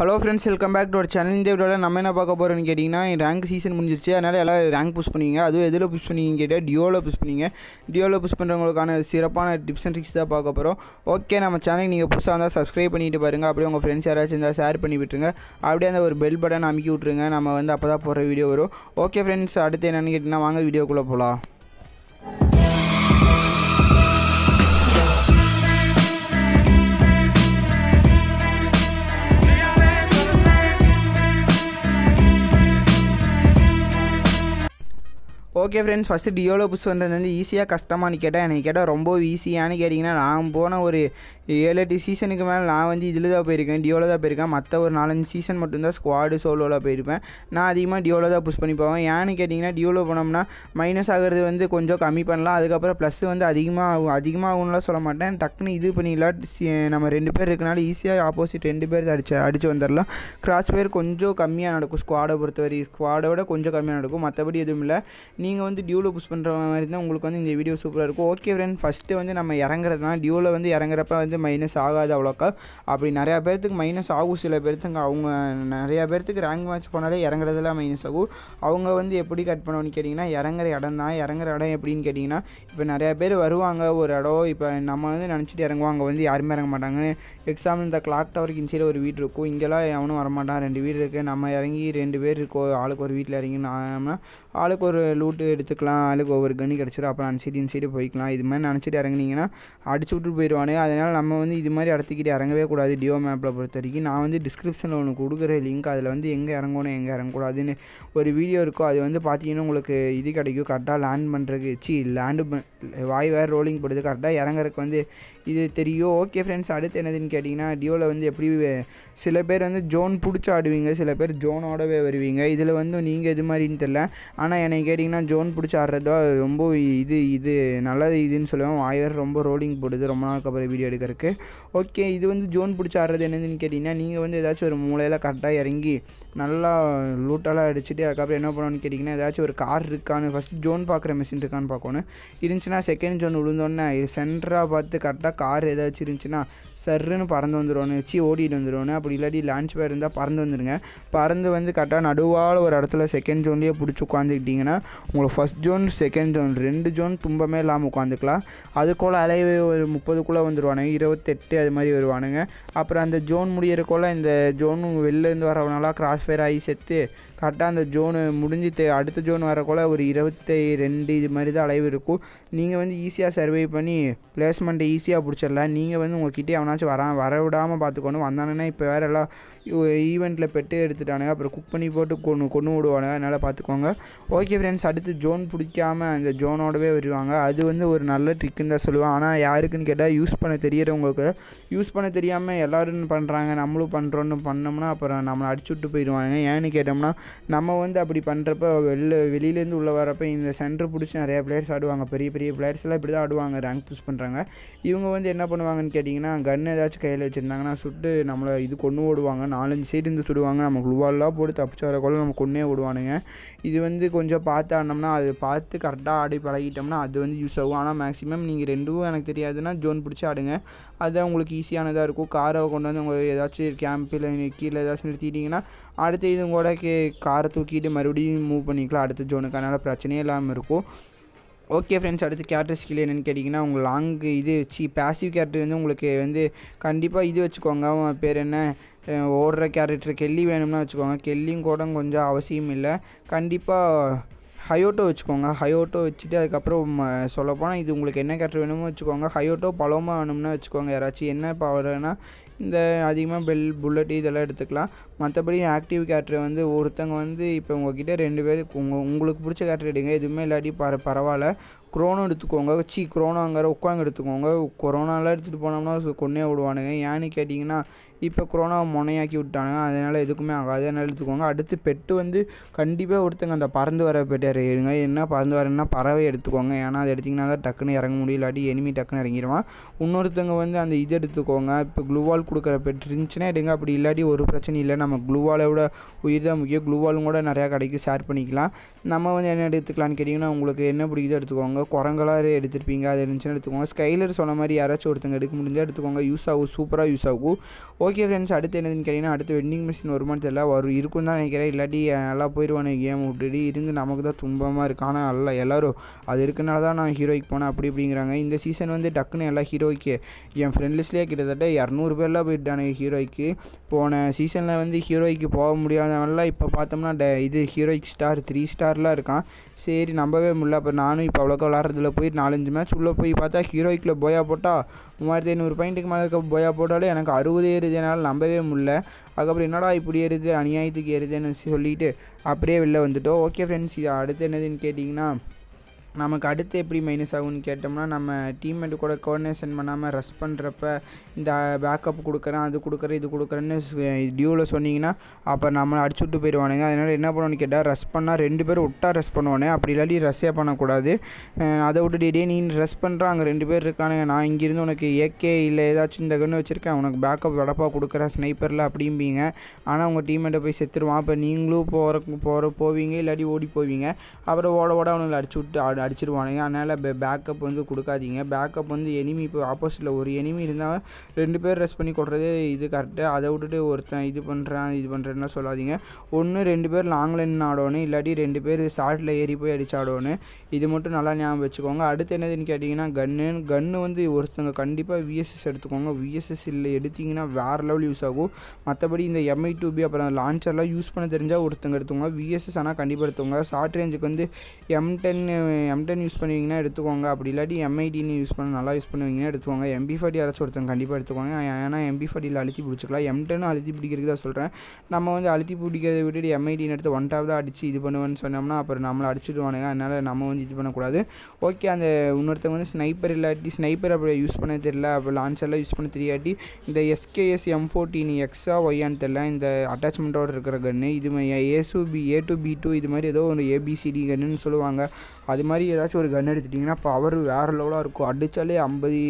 Hello friends welcome back to our channel இந்த வீடியோவில் நம்ம என்ன பார்க்க போகிறோம்னு கேட்டிங்கன்னா ரேங்க் சீசன் முடிஞ்சிருச்சு. அதனால் எல்லாம் ரேங்க் புஷ் பண்ணிங்க அதுவும் எதில் புஷ் பண்ணிங்கன்னு கேட்டால் டியோவில் புஷ் பண்ணிங்க டியோவில் புஷ் பண்ணுறவங்களுக்கான சிறப்பான டிப்ஸ் அண்ட் ட்ரிக்ஸ் தான் பார்க்க போகிறோம் ஓகே நம்ம சேனல் நீங்கள் புதுசாக இருந்தால் சப்ஸ்கிரைப் பண்ணிட்டு பாருங்கள் அப்படியே உங்கள் ஃப்ரெண்ட்ஸ் யாராச்சும் இருந்தால் ஷேர் பண்ணி விட்டுருங்க. அப்படியே அந்த ஒரு பெல் பட்டன் அமைக்கி விட்ருங்க நம்ம வந்து அப்போ தான் போகிற வீடியோ வரும். ஓகே ஃப்ரெண்ட்ஸ் அடுத்து என்னென்னு கேட்டிங்கன்னா வாங்க வீடியோக்குள்ளே போகலாம் ஓகே ஃப்ரெண்ட்ஸ் ஃபஸ்ட்டு டியோலோ புஷ் பண்ணுறது வந்து ஈஸியாக கஷ்டமானு கேட்டால் எனக்கு கேட்டால் ரொம்ப ஈஸியானு கேட்டிங்கன்னா நான் போன ஒரு ஏழு எட்டு சீசனுக்கு மேலே நான் வந்து இதில் தான் போயிருக்கேன் டியோவில் தான் போயிருக்கேன். மற்ற ஒரு நாலஞ்சு சீசன் மட்டும்தான் ஸ்குவாடு சோலோவில் போயிருப்பேன். நான் அதிகமாக டியோவில் தான் புஷ் பண்ணி போவேன். ஏன்னு கேட்டிங்கன்னா டியோவில் போனோம்னா மைனஸ் ஆகிறது வந்து கொஞ்சம் கம்மி பண்ணலாம். அதுக்கப்புறம் ப்ளஸ் வந்து அதிகமாக ஆகும். அதிகமாக ஆகும்லாம் சொல்ல மாட்டேன். டக்குன்னு இது பண்ணிடலாம். நம்ம ரெண்டு பேர் இருக்கனால ஈஸியாக ஆப்போசிட் ரெண்டு பேர் அடிச்சு அடித்து வந்துடலாம். கிராஸ் பேர் கொஞ்சம் கம்மியாக நடக்கும் ஸ்குவாடை பொறுத்தவரை ஸ்குவாடை விட கொஞ்சம் கம்மியாக நடக்கும். மற்றபடி எதுவும் இல்லை. நீங்கள் வந்து டியூவில் புஷ் பண்ணுற மாதிரி தான் உங்களுக்கு வந்து இந்த வீடியோ சூப்பராக இருக்கும். ஓகே ஃப்ரெண்ட் ஃபஸ்ட்டு வந்து நம்ம இறங்குறது தான் டியூவில் வந்து இறங்குறப்ப வந்து மைனஸ் ஆகாது அவ்வளோக்கா. அப்படி நிறையா பேர்த்துக்கு மைனஸ் ஆகும். சில பேர்த்துக்கு அவங்க நிறையா பேர்த்துக்கு ரேங்க் மேட்ச் போனாலே இறங்குறதுலாம் மைனஸ் ஆகும். அவங்க வந்து எப்படி கட் பண்ணணும்னு கேட்டிங்கன்னா இறங்குற இடம் தான். இறங்குற இடம் எப்படின்னு கேட்டிங்கன்னா இப்போ நிறையா பேர் வருவாங்க ஒரு இடம். இப்போ நம்ம வந்து நினச்சிட்டு இறங்குவாங்க வந்து யாருமே இறங்க மாட்டாங்க எக்ஸாம்பிள் இந்த கிளாக் டவருக்கு இன்சைடு ஒரு வீடு இருக்கும். இங்கெல்லாம் எவனும் வரமாட்டான். ரெண்டு வீடு இருக்குது நம்ம இறங்கி ரெண்டு பேர் இருக்கோம் ஆளுக்கு ஒரு வீட்டில் இறங்கி நாம ஆளுக்கு ஒரு லூட்டு எடுத்துக்கலாம். ஆளுக்கு ஒவ்வொரு கனி கிடச்சிடும் அப்புறம் அன்சைடு இன்சைடு இந்த சைடு போய்க்கலாம். இது மாதிரி நினச்சிட்டு இறங்குனீங்கன்னா அடிச்சு விட்டு போயிடுவானு அதனால் நம்ம நம்ம வந்து இது மாதிரி இடத்துக்கிட்ட இறங்கவே கூடாது டியோ மேப்பில் பொறுத்த வரைக்கும். நான் வந்து டிஸ்கிரிப்ஷனில் ஒன்று கொடுக்குற லிங்க் அதில் வந்து எங்கே இறங்கணும் எங்கே இறங்கக்கூடாதுன்னு ஒரு வீடியோ இருக்கோ அது வந்து பார்த்தீங்கன்னா உங்களுக்கு இது கிடைக்கும். கரெக்டாக லேண்ட் பண்ணுறதுக்கு சி லேண்டு வாய் வேறு ரோலிங் போடுது. கரெக்டாக இறங்குறதுக்கு வந்து இது தெரியும். ஓகே ஃப்ரெண்ட்ஸ் அடுத்து என்னதுன்னு கேட்டிங்கன்னா டியோவில் வந்து எப்படி சில பேர் வந்து ஜோன் பிடிச்சி ஆடுவீங்க சில பேர் ஜோனோடவே வருவீங்க. இதில் வந்து நீங்கள் எது மாதிரின்னு தெரில ஆனால் என்னை கேட்டிங்கன்னா ஜோன் பிடிச்சி ஆடுறதோ ரொம்ப இது இது நல்லது இதுன்னு சொல்லுவேன். வாயர் ரொம்ப ரோலிங் போடுது ரொம்ப நாளுக்கு அப்புறம் வீடியோ எடுக்கிறதுக்கு. ஓகே இது வந்து ஜோன் பிடிச்சி ஆடுறது என்னதுன்னு கேட்டிங்கன்னா நீங்கள் வந்து ஏதாச்சும் ஒரு மூலையில் கரெக்டாக இறங்கி நல்லா லூட்டெல்லாம் அடிச்சுட்டு அதுக்கப்புறம் என்ன பண்ணணும்னு கேட்டிங்கன்னா ஏதாச்சும் ஒரு கார் இருக்கான்னு ஃபஸ்ட்டு ஜோன் பார்க்குற மிஷின் இருக்கான்னு பார்க்கணும் இருந்துச்சுன்னா செகண்ட் ஜோன் விழுந்தோன்னே சென்டராக பார்த்து கரெக்டாக கார் ஏதாச்சும் இருந்துச்சுன்னா சர்ருன்னு பறந்து வந்துடுவோன்னு வச்சு ஓடிட்டு வந்துடுவோன்னு அப்படி இல்லாட்டி லான்ச் பேர் இருந்தால் பறந்து வந்துடுங்க பறந்து வந்து கரெக்டாக நடுவால் ஒரு இடத்துல செகண்ட் ஜோன்லேயே பிடிச்சி உட்காந்துக்கிட்டிங்கன்னா உங்களுக்கு ஃபஸ்ட் ஜோன் செகண்ட் ஜோன் ரெண்டு ஜோன் தும்பமே இல்லாமல் உட்காந்துக்கலாம் அதுக்குள்ள அலைவு ஒரு முப்பதுக்குள்ளே வந்துடுவானுங்க இருபத்தெட்டு அது மாதிரி வருவானுங்க. அப்புறம் அந்த ஜோன் முடியிறக்குள்ள இந்த ஜோன் வெளிலேருந்து வரவனால கிராஸ் ஃபயர் ஆகி செத்து கரெக்டாக அந்த ஜோனு முடிஞ்சு அடுத்த ஜோன் வரக்குள்ள ஒரு இருபத்தி ரெண்டு இது மாதிரி தான் அளவு இருக்கும். நீங்கள் வந்து ஈஸியாக சர்வை பண்ணி பிளேஸ்மெண்ட்டை ஈஸியாக பிடிச்சிடலாம். நீங்கள் வந்து உங்ககிட்டே அவனாச்சும் வர வர விடாமல் பார்த்துக்கணும். வந்தானுன்னா இப்போ வேறு எல்லாம் ஈவெண்ட்டில் பெட்டு எடுத்துட்டானுங்க. அப்புறம் குக் பண்ணி போட்டு கொண்டு கொண்டு விடுவானுங்க. அதனால் பார்த்துக்கோங்க ஓகே ஃப்ரெண்ட்ஸ் அடுத்து ஜோன் பிடிக்காம அந்த ஜோனோடவே வருவாங்க. அது வந்து ஒரு நல்ல ட்ரிக்குன்னு தான் சொல்லுவேன். ஆனால் யாருக்குன்னு கேட்டால் யூஸ் பண்ண தெரியறவங்களுக்கு யூஸ் பண்ண தெரியாமல் எல்லோரும் பண்ணுறாங்க நம்மளும் பண்ணுறோன்னு பண்ணோம்னா அப்புறம் நம்மளை அடிச்சு விட்டு போயிடுவாங்க ஏன்னு கேட்டோம்னா நம்ம வந்து அப்படி பண்ணுறப்ப வெளில வெளியிலேருந்து உள்ளே வரப்போ இந்த சென்டர் பிடிச்சி நிறையா பிளேயர்ஸ் ஆடுவாங்க. பெரிய பெரிய பிளேயர்ஸ்லாம் இப்படி தான் ஆடுவாங்க. ரேங்க் புஷ் பண்ணுறாங்க இவங்க வந்து என்ன பண்ணுவாங்கன்னு கேட்டிங்கன்னா கன் ஏதாச்சும் கையில் வச்சுருந்தாங்கன்னா சுட்டு நம்மளை இது கொண்டு ஓடுவாங்க நாலஞ்சு சைடு இருந்து சுடுவாங்க. நம்ம குளுவாலாம் போட்டு தப்பிச்சு வரக்குள்ள நம்ம கொன்னே விடுவானுங்க. இது வந்து கொஞ்சம் பார்த்து ஆடினோம்னா அது பார்த்து கரெக்டாக ஆடி பழகிட்டோம்னா அது வந்து யூஸ் ஆகும். ஆனால் மேக்ஸிமம் நீங்கள் ரெண்டும் எனக்கு தெரியாதுன்னா ஜோன் பிடிச்சி ஆடுங்க. அதுதான் உங்களுக்கு ஈஸியானதாக இருக்கும். காரை கொண்டு வந்து உங்களுக்கு ஏதாச்சும் கேம்பில் கீழே ஏதாச்சும் நிறுத்திட்டிங்கன்னா அடுத்து இது கூட கே காரை தூக்கிட்டு மறுபடியும் மூவ் பண்ணிக்கலாம். அடுத்த ஜோனுக்கு அதனால் பிரச்சனையே இல்லாமல் இருக்கும். ஓகே ஃப்ரெண்ட்ஸ் அடுத்து கேரக்டர் ஸ்கில் என்னென்னு கேட்டிங்கன்னா உங்கள் லாங் இது சி பேசிவ் கேரக்டர் வந்து உங்களுக்கு வந்து கண்டிப்பாக இது வச்சுக்கோங்க. அவன் பேர் என்ன? ஓடுற கேரக்டர் கெல்லி வேணும்னா வச்சுக்கோங்க. கெல்லியும் கூட கொஞ்சம் அவசியம் இல்லை கண்டிப்பாக ஹயோட்டோ வச்சுக்கோங்க. ஹயோட்டோ வச்சுட்டு அதுக்கப்புறம் சொல்லப்போனால் இது உங்களுக்கு என்ன கேரக்டர் வேணுமோ வச்சுக்கோங்க. ஹயோட்டோ பலோமா வேணும்னா வச்சுக்கோங்க. யாராச்சும் என்ன பவர்னா இந்த அதிகமாக பெல் புல்லட் இதெல்லாம் எடுத்துக்கலாம். மற்றபடி ஆக்டிவ் கேரக்டர் வந்து ஒருத்தங்க வந்து இப்போ உங்ககிட்ட ரெண்டு பேர் உங்கள் உங்களுக்கு பிடிச்ச கேரக்டர் எடுங்க. எதுவுமே இல்லாட்டி பர பரவாயில்ல. குரோனோ எடுத்துக்கோங்க. சி குரோனோங்கிற உட்காங்க எடுத்துக்கோங்க. கொரோனாலாம் எடுத்துகிட்டு போனோம்னா கொன்னே விடுவானுங்க. ஏன்னு கேட்டிங்கன்னா இப்போ கொரோனா முனையாக்கி விட்டானுங்க. அதனால் எதுக்குமே ஆகாது. அதனால் எடுத்துக்கோங்க. அடுத்து பெட்டு வந்து கண்டிப்பாக ஒருத்தங்க அந்த பறந்து வர பெட்டை இறங்கிடுங்க என்ன பறந்து வரேன்னா பறவை எடுத்துக்கோங்க. ஏன்னா அது எடுத்திங்கன்னா தான் டக்குன்னு இறங்க முடியும். இல்லாட்டி எனிமி டக்குன்னு இறங்கிடுவான். இன்னொருத்தவங்க வந்து அந்த இது எடுத்துக்கோங்க. இப்போ க்ளூவால் கொடுக்குற பெட் இருந்துச்சுன்னா எடுங்க. அப்படி இல்லாட்டி ஒரு பிரச்சனையும் இல்லை. நம்ம க்ளூவாலை விட உயிர் தான் முக்கியம். க்ளூவாலும் கூட நிறையா கடைக்கு ஷேர் பண்ணிக்கலாம். நம்ம வந்து என்ன எடுத்துக்கலாம்னு கேட்டிங்கன்னா உங்களுக்கு என்ன பிடிக்குதோ எடுத்துக்கோங்க. குரங்கலாக எடுத்துருப்பீங்க. அது இருந்துச்சுன்னா எடுத்துக்கோங்க. ஸ்கைலர் சொன்ன மாதிரி யாராச்சும் ஒருத்தங்க எடுக்க முடிஞ்சால் எடுத்துக்கோங்க. யூஸ் ஆகும் சூப்பராக யூஸ் ஆகும் ஓகே ஓகே ஃப்ரெண்ட்ஸ் அடுத்து என்னதுன்னு கேட்டிங்கன்னா அடுத்து வெண்டிங் மிஷின் வருமானு தெரியல வரும். இருக்கும் தான் நினைக்கிறேன். இல்லாட்டி நல்லா போயிடுவானு கேம் விட்டுட்டு இருந்து நமக்கு தான் துன்பமாக இருக்கு. ஆனால் நல்லா எல்லோரும் அது இருக்கனால தான் நான் ஹீரோய்க்கு போனேன் அப்படி இப்படிங்கிறாங்க. இந்த சீசன் வந்து டக்குன்னு எல்லா ஹீரோய்க்கு என் ஃப்ரெண்ட் லிஸ்ட்லேயே கிட்டத்தட்ட இரநூறு பேர்லாம் போயிட்டானுங்க ஹீரோய்க்கு போன சீசனில் வந்து ஹீரோய்க்கு போக முடியாதவன்லாம் இப்போ பார்த்தோம்னா ட இது ஹீரோய்க் ஸ்டார் த்ரீ ஸ்டார்லாம் இருக்கான். சரி நம்பவே முடியல. அப்போ நானும் இப்போ அவ்வளோக்கா விளாட்றதுல போய் நாலஞ்சு மேட்ச் உள்ளே போய் பார்த்தா ஹீரோயிக்கில் போயா போட்டால் மூவாயிரத்தி ஐநூறு பாயிண்ட்டுக்கு மேலே இருக்க போயா போட்டாலே எனக்கு அறுபது ஏறுது. என்னால் நம்பவே முடியல. அதுக்கப்புறம் என்னடா இப்படி ஏறுது? அநியாயத்துக்கு ஏறுதுன்னு சொல்லிட்டு அப்படியே வெளில வந்துட்டோம். ஓகே ஃப்ரெண்ட்ஸ் இது அடுத்து என்னதுன்னு கேட்டிங்கன்னா நமக்கு அடுத்து எப்படி மைனஸ் ஆகும்னு கேட்டோம்னா நம்ம டீம்மேட்டு கூட கோஆர்டினேஷன் பண்ணாமல் ரஷ் பண்ணுறப்ப இந்த பேக்கப் கொடுக்குறேன் அது கொடுக்குறேன் இது கொடுக்குறேன்னு டியூவில் சொன்னீங்கன்னா அப்போ நம்மளை அடிச்சு விட்டு போயிடுவானுங்க. அதனால் என்ன பண்ணுவோன்னு கேட்டால் ரஷ் பண்ணால் ரெண்டு பேரும் விட்டா ரஷ் பண்ணுவானே அப்படி இல்லாட்டி ரஷ்ஷே பண்ணக்கூடாது. அதை விட்டுட்டு டே நீ ரஷ் பண்ணுறான் அங்கே ரெண்டு பேர் இருக்கானுங்க. நான் இங்கேருந்து உனக்கு ஏகே இல்லை ஏதாச்சும் இந்த கன்று வச்சுருக்கேன். உனக்கு பேக்கப் வடப்பா கொடுக்குறேன் ஸ்னைப்பரில் அப்படிம்பீங்க. ஆனால் உங்கள் டீம்மேட்டை போய் செத்துருவான். அப்போ நீங்களும் போகிற போகிற போவீங்க இல்லாட்டி ஓடி போவீங்க. அப்புறம் ஓட ஓட அவனுங்களை அடிச்சு விட்டு அடி- அடிச்சிருவானுங்க அதனால் பேக்கப் வந்து கொடுக்காதீங்க. பேக்கப் வந்து எனிமி இப்போ ஆப்போசிட்டில் ஒரு எனிமி இருந்தால் ரெண்டு பேர் ரெஸ்ட் பண்ணி கொடுறதே இது கரெக்டு அதை விட்டுட்டு ஒருத்தன் இது பண்ணுறான் இது பண்ணுறேன்னா சொல்லாதீங்க. ஒன்று ரெண்டு பேர் லாங் லைன் ஆடணும். இல்லாட்டி ரெண்டு பேர் ஷார்ட்டில் ஏறி போய் அடிச்சாடோன்னு இது மட்டும் நல்லா ஞாபகம் வச்சுக்கோங்க. அடுத்து என்னதுன்னு கேட்டிங்கன்னா கன்னு கன்று வந்து ஒருத்தங்க கண்டிப்பாக விஎஸ்எஸ் எடுத்துக்கோங்க. விஎஸ்எஸ் இல்லை எடுத்தீங்கன்னா வேறு லெவல் யூஸ் ஆகும். மற்றபடி இந்த எம்ஐ டூபி அப்புறம் லான்ச்சர்லாம் யூஸ் பண்ண தெரிஞ்சால் ஒருத்தங்க எடுத்துக்கோங்க. விஎஸ்எஸ் ஆனால் கண்டிப்பாக எடுத்துக்கோங்க. ஷார்ட் ரேஞ்சுக்கு வந்து M ten M ten use பண்ணுவீங்கன்னா எடுத்துக்கோங்க. அப்படி இல்லாட்டி எம்ஐடின்னு யூஸ் பண்ண நல்லா யூஸ் பண்ணுவீங்கன்னா எடுத்துக்கோங்க. எம்பி ஃபார்ட்டி யாராச்சும் ஒருத்தங்க கண்டிப்பாக எடுத்துக்கோங்க. ஏன்னா எம்பி ஃபார்ட்டியில் அழுத்தி பிடிச்சிக்கலாம். எம் அழுத்தி பிடிக்கிறதுக்கு தான் சொல்கிறேன் நம்ம வந்து அழுத்தி பிடிக்கிறத விட்டுட்டு எம்ஐடின்னு எடுத்து ஒன் டாப் தான் அடித்து இது பண்ணுவேன்னு சொன்னோம்னா அப்புறம் நம்மளை அடிச்சுடுவானுங்க. அதனால் நம்ம வந்து இது பண்ணக்கூடாது. ஓகே அந்த இன்னொருத்தவங்க வந்து ஸ்னைப்பர் இல்லாட்டி ஸ்னைப்பர் அப்படி யூஸ் பண்ண தெரியல. அப்போ லான்ச்சர்லாம் யூஸ் பண்ண தெரியாட்டி இந்த எஸ்கேஎஸ் எம் ஃபோர்டீன் எக்ஸா ஒய்யான்னு தெரில இந்த அட்டாச்மெண்ட்டோட இருக்கிற கன்று இது ஏசு B A to B two இது மாதிரி ஏதோ ஒரு ஏபிசிடி கன்னுன்னு சொல்லுவாங்க. அது மாதிரி ஏதாச்சும் ஒரு கன் எடுத்துட்டிங்கன்னா பவர் வேறு லெவலாக இருக்கும். அடித்தாலே ஐம்பது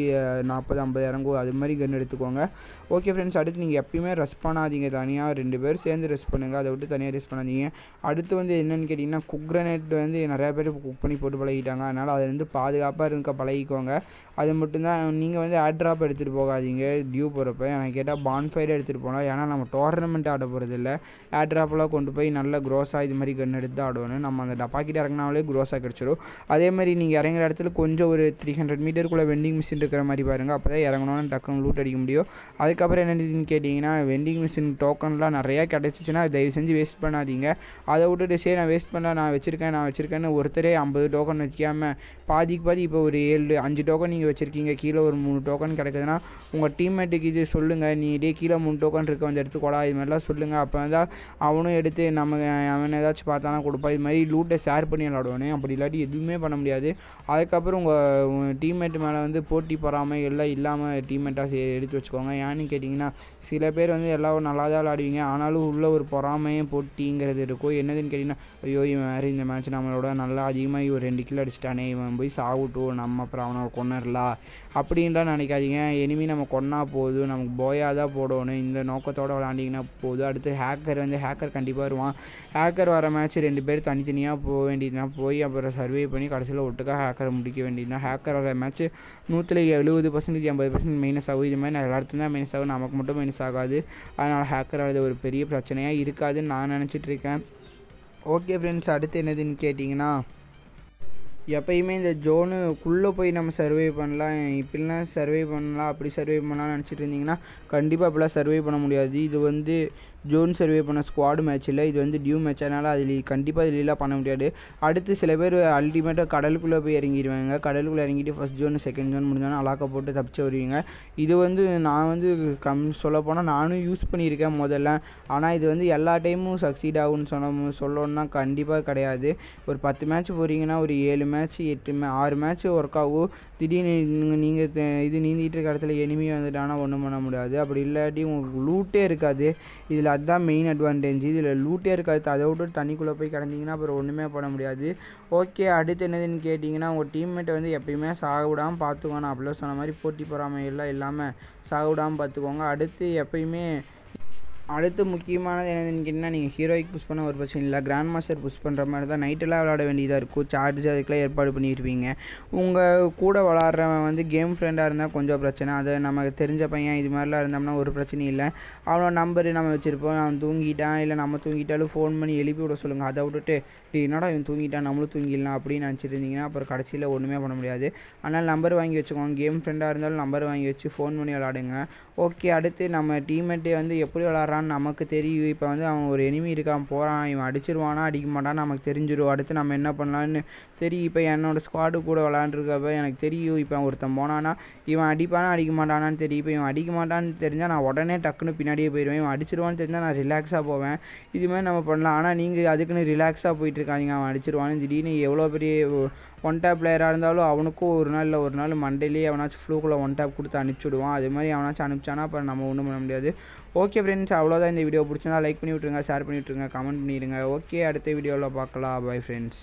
நாற்பது ஐம்பது இறங்கும். அது மாதிரி கன் எடுத்துக்கோங்க. ஓகே ஃப்ரெண்ட்ஸ் அடுத்து நீங்கள் எப்பயுமே ரெஸ்ட் பண்ணாதீங்க. தனியாக ரெண்டு பேர் சேர்ந்து ரெஸ்ட் பண்ணுங்கள் அதை விட்டு தனியாக ரெஸ்ட் பண்ணாதீங்க. அடுத்து வந்து என்னென்னு கேட்டிங்கன்னா குக் கிரனேட் வந்து நிறையா பேர் குக் பண்ணி போட்டு பழகிட்டாங்க. அதனால் அதை வந்து பாதுகாப்பாக இருக்க பழகிக்கோங்க. அது மட்டும்தான் நீங்கள் வந்து ஏர் ட்ராப் எடுத்துகிட்டு போகாதீங்க. டியூ போகிறப்ப எனக்கு கேட்டால் பான்ஃபயர் எடுத்துகிட்டு போகலாம் ஏன்னா நம்ம டோர்னமெண்ட் ஆட போகிறது இல்லை. ஏர் ட்ராப்லாம் கொண்டு போய் நல்ல க்ரோஸாக இது மாதிரி கன் எடுத்து ஆடணும். நம்ம அந்த டப்பாக்கிட்ட இறங்கினாலே க்ரோஸாக கிடச்சிடும் அதே மாதிரி நீங்கள் இறங்குற இடத்துல கொஞ்சம் ஒரு த்ரீ ஹண்ட்ரட் மீட்டருக்குள்ளே வெண்டிங் மிஷின் இருக்கிற மாதிரி பாருங்கள் அப்போ தான் இறங்கணும்னு டக்குன்னு லூட் அடிக்க முடியும். அதுக்கப்புறம் என்னன்னு கேட்டிங்கன்னா வெண்டிங் மிஷின் டோக்கன்லாம் நிறையா கிடச்சிச்சின்னா தயவு செஞ்சு வேஸ்ட் பண்ணாதீங்க. அதை விட்டுட்டு சரி நான் வேஸ்ட் பண்ணல நான் வச்சுருக்கேன் நான் வச்சுருக்கேன்னு ஒருத்தரே ஐம்பது டோக்கன் வைக்காமல் பாதிக்கு பாதி இப்போ ஒரு ஏழு அஞ்சு டோக்கன் நீங்கள் வச்சுருக்கீங்க கீழே ஒரு மூணு டோக்கன் கிடக்குதுன்னா உங்கள் டீம்மேட்டுக்கு இது சொல்லுங்கள் நீ இதே கீழே மூணு டோக்கன் இருக்க வந்து எடுத்துக்கோடா இது மாதிரிலாம் சொல்லுங்கள் அப்போ தான் அவனும் எடுத்து நம்ம அவன் ஏதாச்சும் பார்த்தானா கொடுப்பா இது மாதிரி லூட்டை ஷேர் பண்ணி விளாடுவானே அப்படி இல்லாட்டி எதுவுமே பண்ண முடியாது. அதுக்கப்புறம் உங்கள் டீம்மேட் மேலே வந்து போட்டி பொறாமல் எல்லாம் இல்லாமல் டீம்மேட்டாக எடுத்து வச்சுக்கோங்க. ஏன்னு கேட்டிங்கன்னா சில பேர் வந்து எல்லாம் நல்லா தான் விளாடுவீங்க ஆனாலும் உள்ளே ஒரு பொறாமையும் போட்டிங்கிறது இருக்கும். என்னதுன்னு கேட்டிங்கன்னா ஐயோ இவன் வேறு இந்த மேட்ச் நம்மளோட நல்லா அதிகமாக ஒரு ரெண்டு கிலோ அடிச்சிட்டானே இவன் போய் சாகட்டும் நம்ம அப்புறம் அவனை கொன்னரலாம் அப்படின்லாம் நினைக்காதீங்க. இனிமே நம்ம கொன்னா போதும். நமக்கு போயாக தான் போடணும். இந்த நோக்கத்தோடு விளாண்டிங்கன்னா போதும். அடுத்து ஹேக்கர் வந்து ஹேக்கர் கண்டிப்பாக வருவான். ஹேக்கர் வர மேட்ச் ரெண்டு பேர் தனித்தனியாக போக வேண்டியதுனா போய் அப்புறம் சர்வே பண்ணி கடைசியில் ஒட்டுக்கா ஹேக்கரை முடிக்க வேண்டியதுனா ஹேக்கர் வர மேட்ச் நூற்றில் எழுபது பர்சன்டேஜ் ஐம்பது பர்சன்ட் மைனஸ் ஆகும். இது மாதிரி நான் எல்லாத்துக்கும் தான் மைனஸ் ஆகும். நமக்கு மட்டும் மைனஸ் ஆகாது. அதனால் ஹேக்கர் ஆகிறது ஒரு பெரிய பிரச்சனையாக இருக்காதுன்னு நான் நினச்சிட்டு இருக்கேன் ஓகே ஃப்ரெண்ட்ஸ் அடுத்து என்னதுன்னு கேட்டிங்கன்னா எப்பயுமே இந்த ஜோனுக்குள்ளே போய் நம்ம சர்வே பண்ணலாம். இப்படிலாம் சர்வே பண்ணலாம் அப்படி சர்வே பண்ணலாம்னு நினச்சிட்டு இருந்தீங்கன்னா கண்டிப்பாக அப்படிலாம் சர்வே பண்ண முடியாது. இது வந்து ஜோன் சர்வே பண்ண ஸ்குவாடு மேட்ச் இல்லை. இது வந்து டியூ மேட்ச் அதனால் அதில் கண்டிப்பாக இதுலாம் பண்ண முடியாது. அடுத்து சில பேர் அல்டிமேட்டாக கடலுக்குள்ளே போய் இறங்கிடுவாங்க கடலுக்குள்ளே இறங்கிட்டு ஃபஸ்ட் ஜோன் செகண்ட் ஜோன் முடிஞ்சோன்னா அலாக்க போட்டு தப்பிச்சு வருவீங்க. இது வந்து நான் வந்து கம் சொல்லப்போனால் நானும் யூஸ் பண்ணியிருக்கேன் முதல்ல. ஆனால் இது வந்து எல்லா டைமும் சக்சீட் ஆகும்னு சொன்ன சொல்லணும்னா கண்டிப்பாக கிடையாது. ஒரு பத்து மேட்ச் போகிறீங்கன்னா ஒரு ஏழு மேட்ச் எட்டு மே ஆறு மேட்ச் ஒர்க் ஆகும். திடீர்னு நீங்கள் இது நீந்திட்டு இருக்க இடத்துல எனிமி வந்துட்டானா ஒன்றும் பண்ண முடியாது. அப்படி இல்லாட்டி உங்களுக்கு லூட்டே இருக்காது. இதில் அதுதான் மெயின் அட்வான்டேஜ் இதில் லூட்டே இருக்காது. அதை விட்டு தண்ணிக்குள்ளே போய் கிடந்தீங்கன்னா அப்புறம் ஒன்றுமே பண்ண முடியாது. ஓகே அடுத்து என்னதுன்னு கேட்டிங்கன்னா உங்கள் டீம்மேட்டை வந்து எப்பயுமே சாக விடாமல் பார்த்துக்கோங்க நான் அப்படிலாம் சொன்ன மாதிரி போட்டி பொறாமை எல்லாம் இல்லாமல் சாக விடாமல் பார்த்துக்கோங்க அடுத்து எப்பயுமே அடுத்து முக்கியமானது என்னதுன்னு கேட்டால் நீங்கள் ஹீரோயிக் புஷ் பண்ண ஒரு பிரச்சனை இல்லை. கிராண்ட் மாஸ்டர் புஷ் பண்ணுற மாதிரி தான் நைட்டெல்லாம் விளாட வேண்டியதாக இருக்கும். சார்ஜ் அதுக்கெல்லாம் ஏற்பாடு பண்ணியிருப்பீங்க உங்கள் கூட விளாட்றவன் வந்து கேம் ஃப்ரெண்டாக இருந்தால் கொஞ்சம் பிரச்சனை. அது நமக்கு தெரிஞ்ச பையன் இது மாதிரிலாம் இருந்தோம்னா ஒரு பிரச்சனையும் இல்லை. அவனோட நம்பரு நம்ம வச்சுருப்போம். அவன் தூங்கிட்டான். இல்லை நம்ம தூங்கிட்டாலும் ஃபோன் பண்ணி எழுப்பி விட சொல்லுங்கள் அதை விட்டுட்டு என்னடா இவன் தூங்கிட்டான்? நம்மளும் தூங்கிடலாம். அப்படின்னு நினச்சிட்டு இருந்தீங்கன்னா அப்புறம் கடைசியில் ஒன்றுமே பண்ண முடியாது. அதனால் நம்பர் வாங்கி வச்சுக்கோங்க. கேம் ஃப்ரெண்டாக இருந்தாலும் நம்பர் வாங்கி வச்சு ஃபோன் பண்ணி விளாடுங்க ஓகே அடுத்து நம்ம டீம்மேட்டு வந்து எப்படி விளாட்றான்னு நமக்கு தெரியும். இப்போ வந்து அவன் ஒரு எனிமி இருக்கான் போகிறான் இவன் அடிச்சிருவானா அடிக்க மாட்டான்னு நமக்கு தெரிஞ்சிடும் அடுத்து நம்ம என்ன பண்ணலான்னு தெரியும். இப்போ என்னோடய ஸ்குவாடு கூட விளாண்டுருக்கப்ப எனக்கு தெரியும் இப்போ ஒருத்தன் போனான்னா இவன் அடிப்பானா அடிக்க மாட்டானான்னு தெரியும். இப்போ இவன் அடிக்க மாட்டான்னு தெரிஞ்சால் நான் உடனே டக்குன்னு பின்னாடியே போயிடுவேன். இவன் அடிச்சிருவான்னு தெரிஞ்சால் நான் ரிலாக்ஸாக போவேன். இதுமாதிரி நம்ம பண்ணலாம். ஆனால் நீங்கள் அதுக்குன்னு ரிலாக்ஸாக போயிட்டுருக்காங்க அவன் அடிச்சிருவான்னு திடீர்னு எவ்வளோ பெரிய ஒன் டேப் பிளேயராக இருந்தாலும் அவனுக்கும் ஒரு நாள் இல்லை ஒரு நாள் மண்டேலேயே அவனாச்சும் ஃப்ளூக்குள்ளே ஒன் டேப் கொடுத்து அனுப்பிச்சுடுவான். அது மாதிரி அவனாச்சும் அனுப்பிச்சானா அப்புறம் நம்ம ஒன்றும் பண்ண முடியாது. ஓகே ஃப்ரெண்ட்ஸ் அவ்வளோதான் இந்த வீடியோ பிடிச்சிருந்தா லைக் பண்ணி விட்ருங்க ஷேர் பண்ணி விட்ருங்க கமெண்ட் பண்ணிடுங்க ஓகே அடுத்த வீடியோவில் பார்க்கலாம். Bye friends